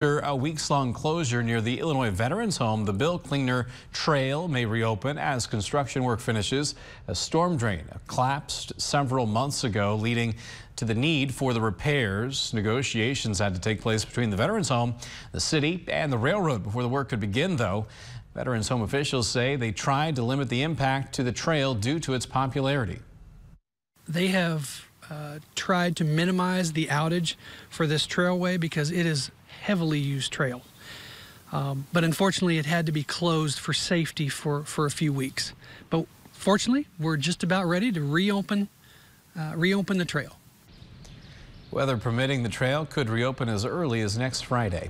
After a weeks-long closure near the Illinois Veterans Home, the Bill Klingner Trail may reopen as construction work finishes. A storm drain collapsed several months ago, leading to the need for the repairs. Negotiations had to take place between the Veterans Home, the city, and the railroad before the work could begin, though. Veterans Home officials say they tried to limit the impact to the trail due to its popularity. They have uh, tried to minimize the outage for this trailway because it is heavily used trail. Um, but unfortunately, it had to be closed for safety for, for a few weeks. But fortunately, we're just about ready to reopen, uh, reopen the trail. Weather permitting, the trail could reopen as early as next Friday.